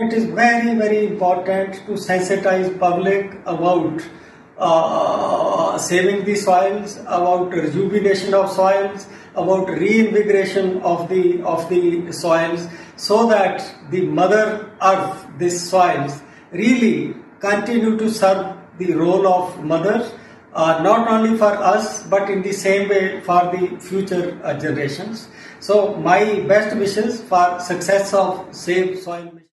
it is very, very important to sensitize public about uh, saving the soils, about rejuvenation of soils, about reinvigoration of the of the soils, so that the mother earth, these soils, really continue to serve the role of mother, uh, not only for us but in the same way for the future uh, generations. So my best wishes for success of Save Soil Mission.